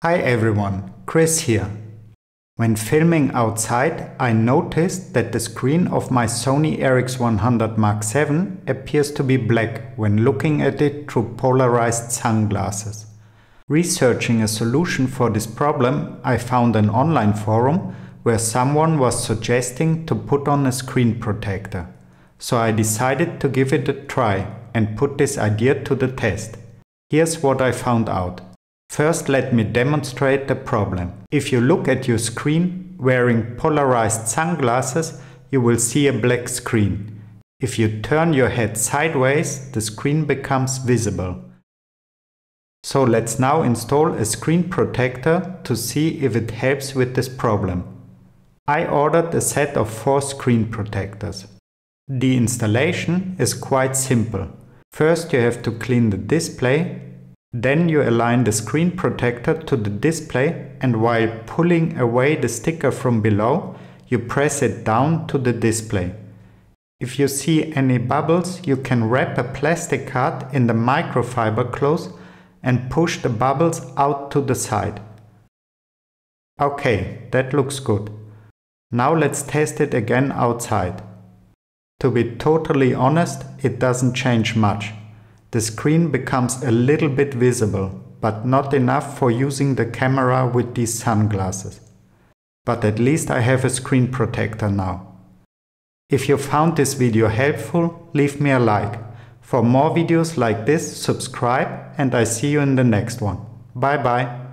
Hi everyone, Chris here. When filming outside, I noticed that the screen of my Sony RX100 Mark VII appears to be black when looking at it through polarized sunglasses. Researching a solution for this problem, I found an online forum where someone was suggesting to put on a screen protector. So I decided to give it a try and put this idea to the test. Here's what I found out. First let me demonstrate the problem. If you look at your screen wearing polarized sunglasses, you will see a black screen. If you turn your head sideways, the screen becomes visible. So let's now install a screen protector to see if it helps with this problem. I ordered a set of four screen protectors. The installation is quite simple. First you have to clean the display then you align the screen protector to the display and while pulling away the sticker from below, you press it down to the display. If you see any bubbles, you can wrap a plastic card in the microfiber cloth and push the bubbles out to the side. Okay, that looks good. Now let's test it again outside. To be totally honest, it doesn't change much. The screen becomes a little bit visible, but not enough for using the camera with these sunglasses. But at least I have a screen protector now. If you found this video helpful, leave me a like. For more videos like this, subscribe and I see you in the next one. Bye bye.